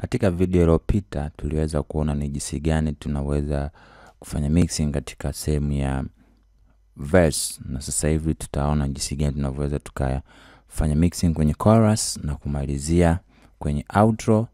Katika video iliyopita tuliweza kuona ni jinsi gani tunaweza kufanya mixing katika sehemu ya verse, na sasa hivi tutaona jinsi gani tunavyoweza tukafanya mixing kwenye chorus na kumalizia kwenye outro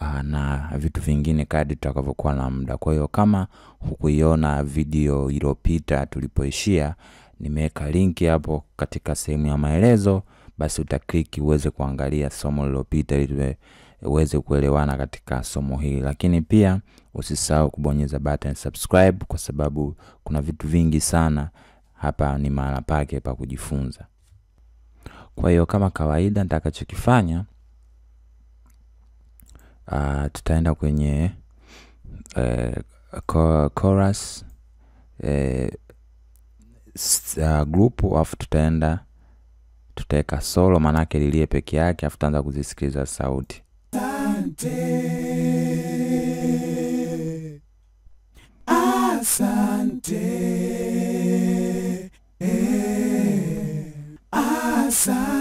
uh, na vitu vingine kadri tutakavyokuwa na muda. Kwa hiyo kama hukuiona video iliyopita tulipoishia, nimeweka linki hapo katika sehemu ya maelezo, basi utakliki uweze kuangalia somo lililopita ili uweze kuelewana katika somo hili, lakini pia usisahau kubonyeza button subscribe, kwa sababu kuna vitu vingi sana hapa, ni mahala pake pa kujifunza. Kwa hiyo kama kawaida, nitakachokifanya uh, tutaenda kwenye uh, chorus uh, uh, group alafu tutaenda tutaweka solo, maanake lilie peke yake, afu tutaanza kuzisikiliza sauti. Asante, asante,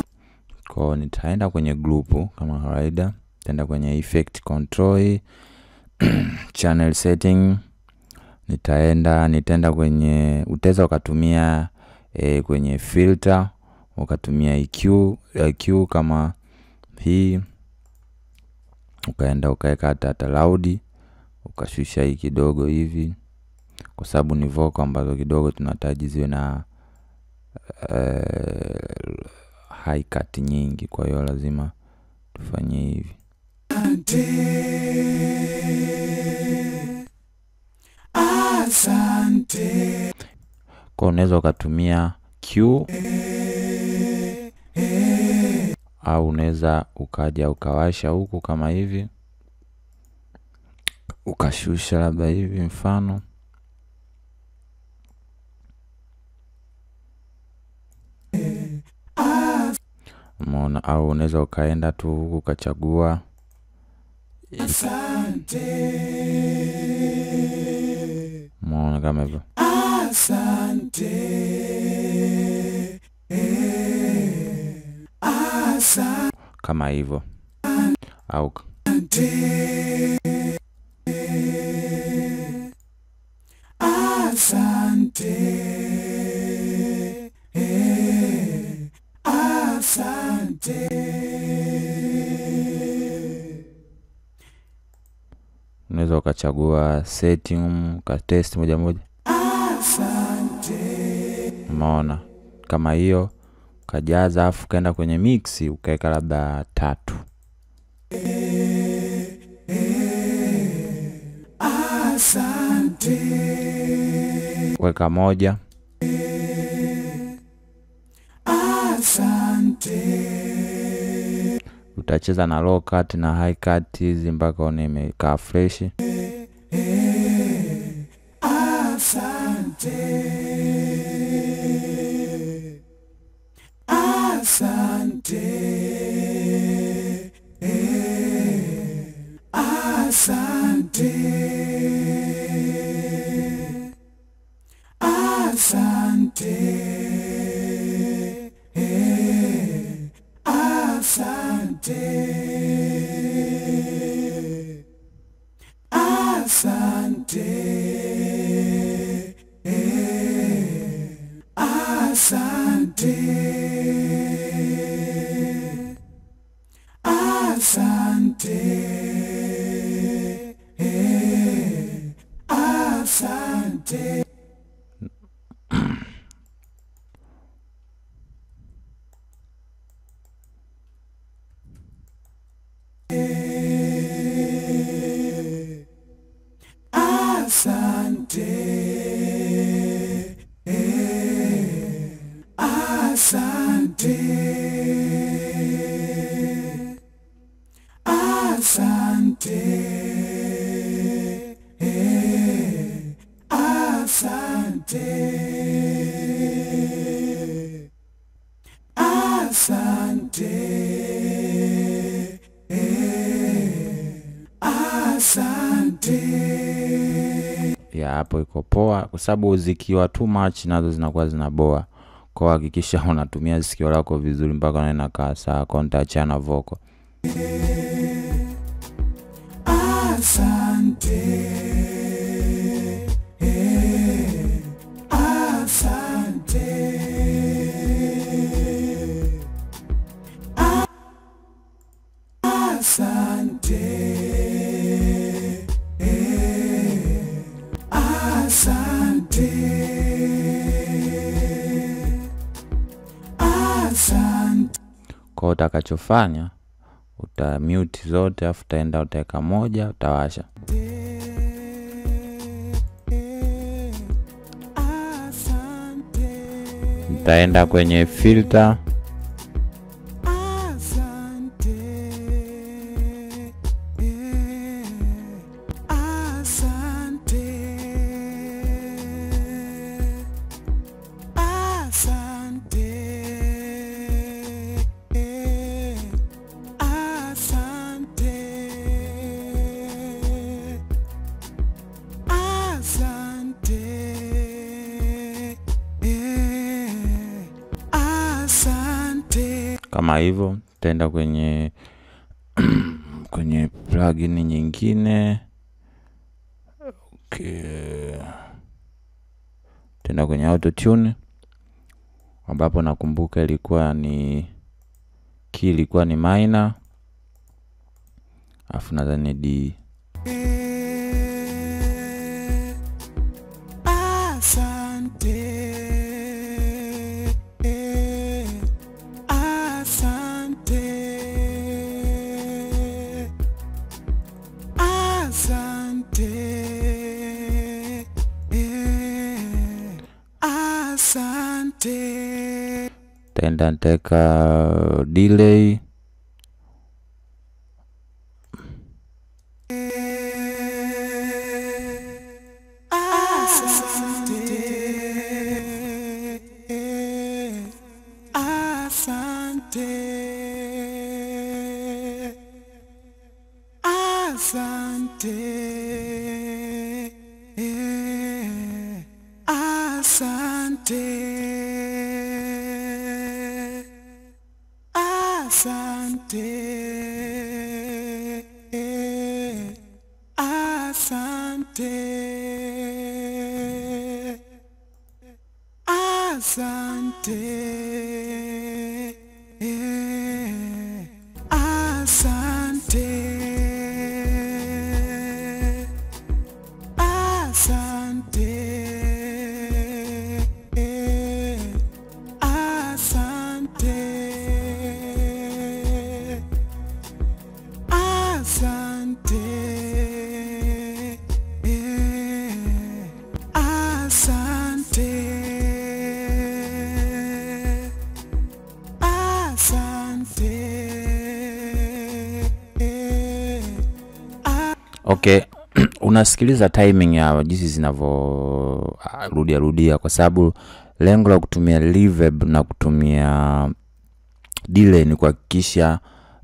Kwao nitaenda kwenye grupu kama kawaida, nitaenda kwenye effect control channel setting, nitaenda nitaenda kwenye, utaweza ukatumia e, kwenye filter ukatumia EQ, EQ kama hii, ukaenda ukaweka hata hata laudi ukashusha hii kidogo hivi, kwa sababu ni vocal ambazo kidogo tunahitaji ziwe na uh, high cut nyingi, kwa hiyo lazima tufanye hivi. asante, Kwa unaweza ukatumia Q au unaweza ukaja ukawasha huku kama hivi ukashusha labda hivi mfano. Umeona, au unaweza ukaenda tu huku ukachagua. Asante, umeona kama hivyo. asante, kama hivyo au Asante, asante, unaweza ukachagua setting moja moja, asante, kama hiyo, ukajaza afu ukaenda kwenye mix ukaweka labda tatu, asante, weka moja, asante, utacheza na low cut na high cut hizi mpaka one imekaa fresh. asante, asante, asante, asante. ya hapo iko poa, kwa sababu zikiwa too much nazo zinakuwa zinaboa. Kwa hakikisha unatumia sikio lako vizuri mpaka unaenda kaa sawa, kwa nitaachana vocal. asante, asante, asante. Kwa utakachofanya uta mute zote, afu utaenda utaweka moja, utawasha. Utaenda kwenye filter, kama hivyo. taenda kwenye kwenye plugin nyingine okay. Utaenda kwenye auto tune ambapo nakumbuka ilikuwa ni key ilikuwa ni minor, afu nadhani D dan TK delay. Asante. Asante. Asante. Asante. Asante. Asante. Okay, unasikiliza timing ya jinsi zinavyorudia rudia, kwa sababu lengo la kutumia reverb na kutumia delay ni kuhakikisha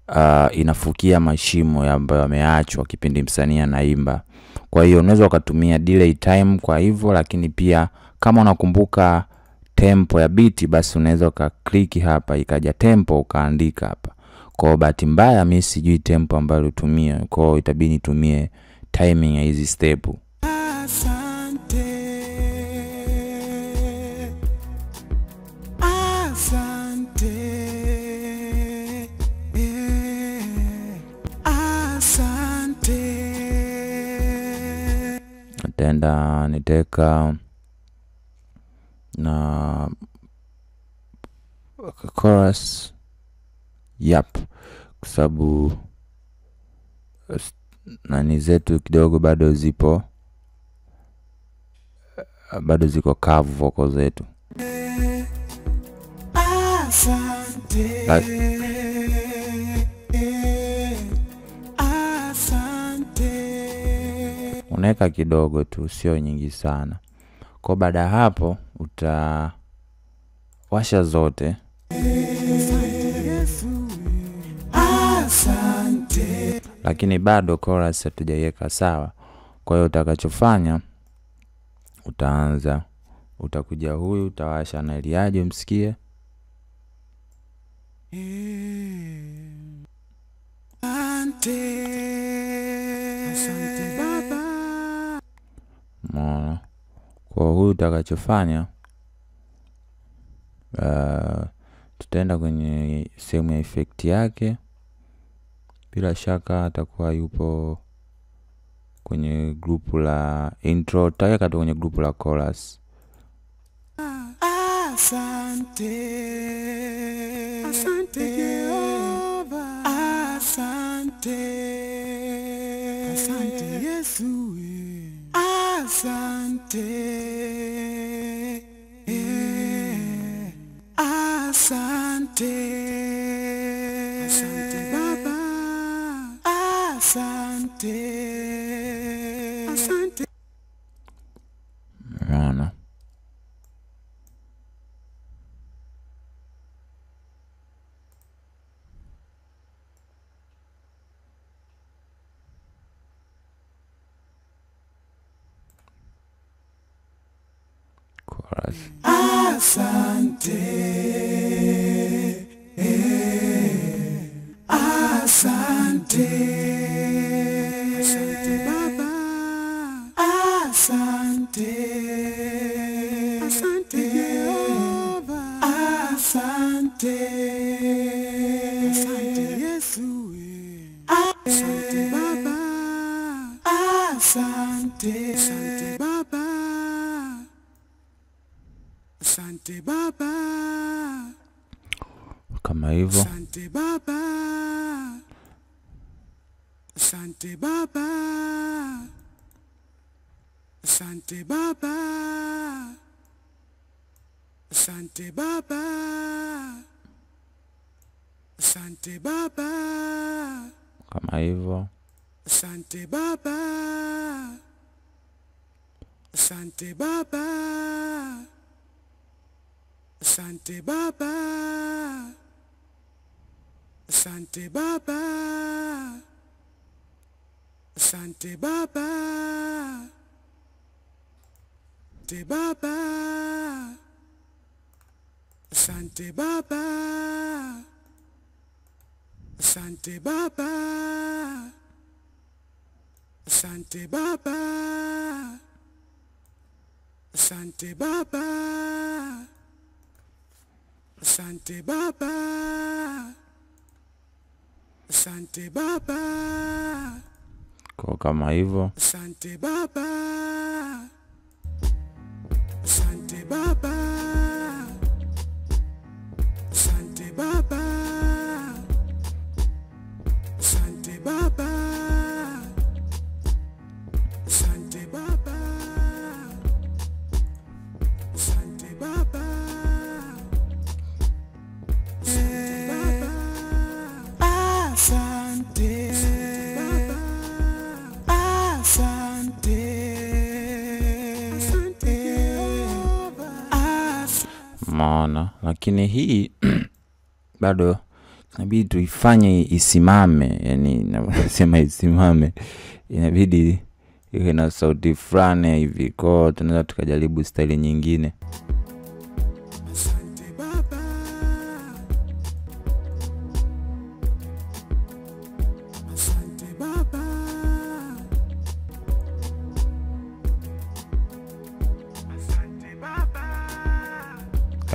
uh, inafukia mashimo ambayo yameachwa kipindi msanii anaimba. Kwa hiyo unaweza ukatumia delay time kwa hivyo, lakini pia kama unakumbuka tempo ya biti, basi unaweza ukakliki hapa ikaja tempo ukaandika hapa. Kwa bahati mbaya mi sijui tempo ambayo utumia, kwa hiyo itabidi nitumie timing ya hizi step. Nitaenda niteka na chorus yap, kwa sababu nani zetu kidogo bado zipo bado ziko kavu voko zetu. Asante. Unaweka kidogo tu, sio nyingi sana. Kwa baada ya hapo utawasha zote, lakini bado chorus hatujaiweka sawa. Kwa hiyo utakachofanya utaanza, utakuja huyu, utawasha na iliaje msikie. Asante. Asante Baba. Kwa huyu utakachofanya uh, tutaenda kwenye sehemu ya effect yake. Bila shaka atakuwa yupo kwenye grupu la intro, tutaweka tu kwenye grupu la chorus. Asante. Asante Jehova. Asante. Asante Yesu. Asante. Eh. Asante. Asante Baba. Asante. Chorus. Asante. Eh. Asante. Asante Baba. Asante. Asante Jehova. Asante. Asante hivyo. Asante Baba. Asante Baba. Asante Baba. Asante Baba. Asante Baba. Kama hivyo. Asante Baba. Asante Baba. Asante Baba. Asante Baba. Asante Baba. Asante Baba. Asante Baba. Asante Baba. Asante Baba. Asante Baba. Asante Baba. Asante Baba. Kwa kama hivyo. Asante Baba. Umeona? Lakini hii bado inabidi tuifanye isimame, yani nasema isimame, inabidi iwe na sauti fulani hivi. Kwao tunaweza tukajaribu staili nyingine.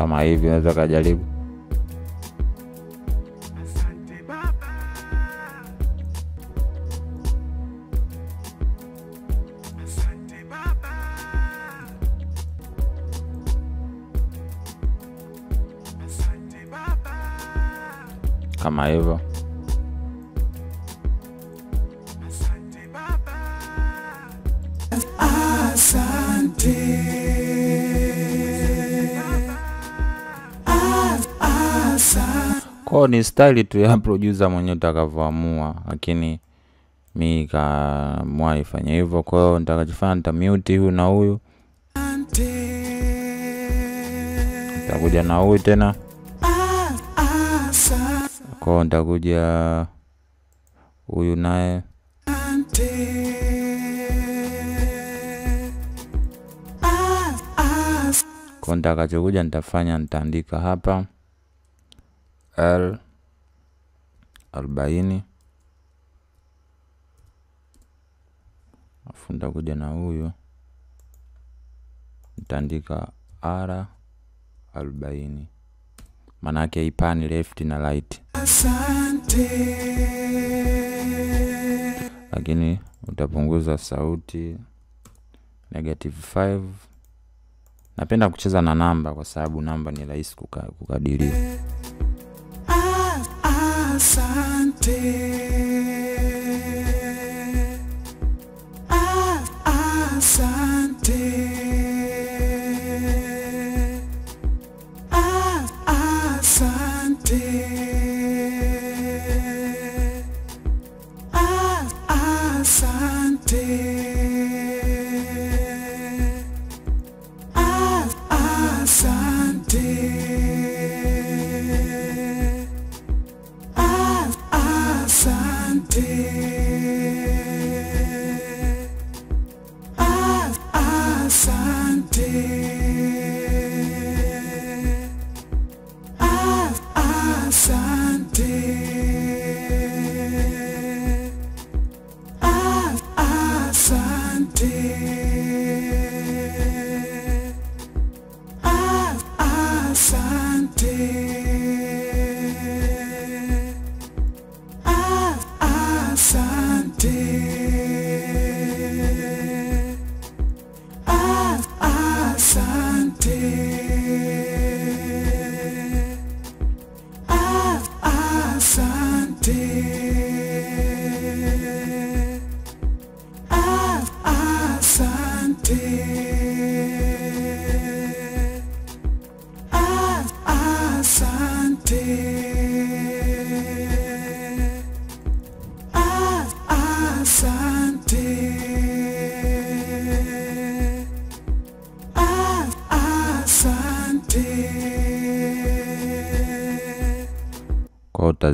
kama hivi unaweza ukajaribu. Kama hivyo. Ni style tu ya producer mwenyewe utakavyoamua, lakini mi kaamua ifanya hivyo. Kwa hiyo nitakachofanya huyu na huyu, nitakuja na huyu tena. Kwa hiyo nitakuja huyu naye, kwa nitakachokuja nitafanya nitaandika hapa L arobaini alafu nitakuja na huyu. Nitaandika r arobaini maana yake ipani left na right. Asante. lakini utapunguza sauti negative 5 napenda kucheza na namba kwa sababu namba ni rahisi kuka, kukadiria Asante. today.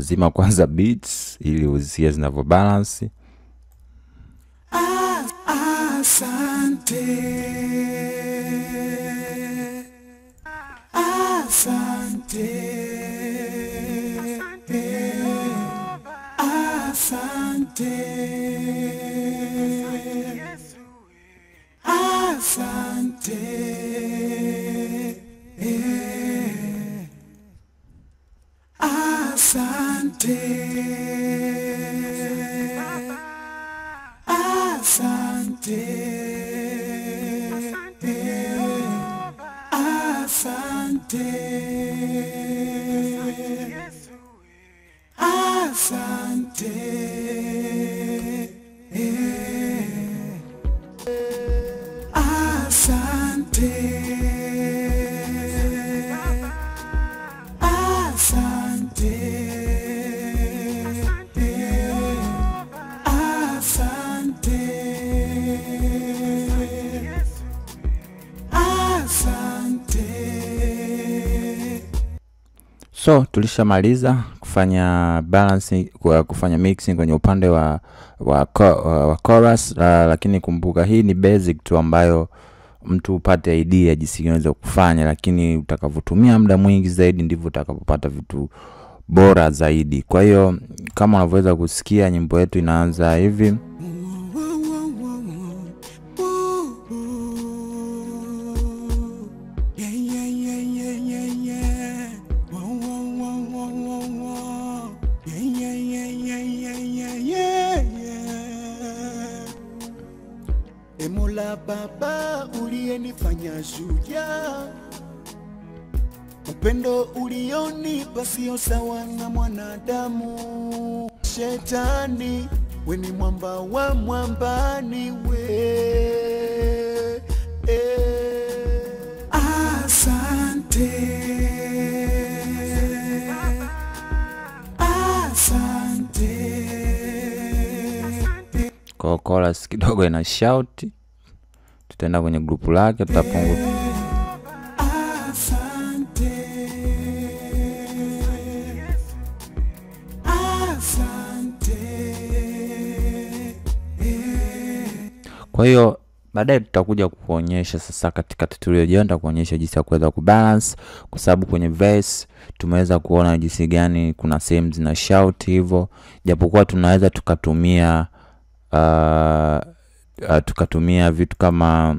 Kwao utazima kwanza beats ili usikie zinavyo balance Ah, Asante. Asante. Asante. Asante. Asante. Asante. Asante. Asante. so tulishamaliza kufanya balancing kwa kufanya mixing kwenye upande wa wa, wa, wa chorus uh, lakini kumbuka hii ni basic tu ambayo mtu upate idea jinsi unaweza kufanya lakini utakavyotumia muda mwingi zaidi ndivyo utakapopata vitu bora zaidi. Kwa hiyo kama unavyoweza kusikia nyimbo yetu inaanza hivi sio sawa na mwanadamu. Shetani, we ni mwamba wa mwambani we. Chorus kidogo ina shout. Tutaenda kwenye grupu lake tutapunguza kwa hiyo baadaye tutakuja kuonyesha sasa katika tutorial jao nitakuonyesha jinsi ya kuweza kubalance kwa sababu kwenye verse tumeweza kuona jinsi gani kuna sehemu zina shout hivyo japokuwa tunaweza tukatumia uh, uh, tukatumia vitu kama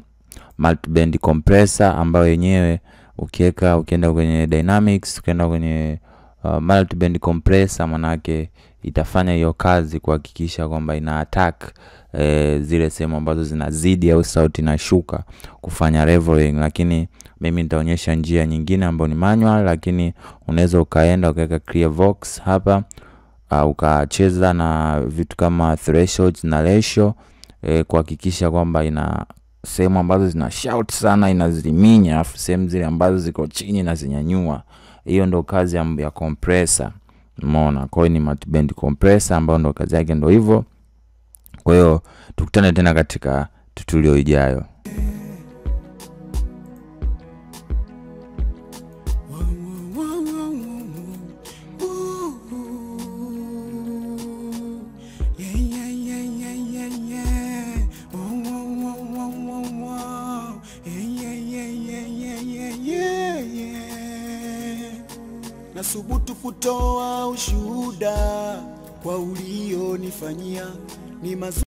multiband compressor ambayo yenyewe ukiweka ukienda kwenye dynamics ukienda kwenye uh, multiband compressor manake itafanya hiyo kazi kuhakikisha kwamba ina attack e, zile sehemu ambazo zinazidi au sauti inashuka kufanya leveling, lakini mimi nitaonyesha njia nyingine ambayo ni manual, lakini unaweza ukaenda ukaweka clear vox hapa uh, ukacheza na vitu kama thresholds na ratio e, kuhakikisha kwamba ina sehemu ambazo zina shout sana inaziminya, alafu sehemu zile ambazo ziko chini inazinyanyua. Hiyo ndo kazi ya, compressor. Umeona? Kwa hiyo ni multiband compressor ambayo ndo kazi yake ndo hivyo. Kwa hiyo tukutane tena katika tutorial ijayo.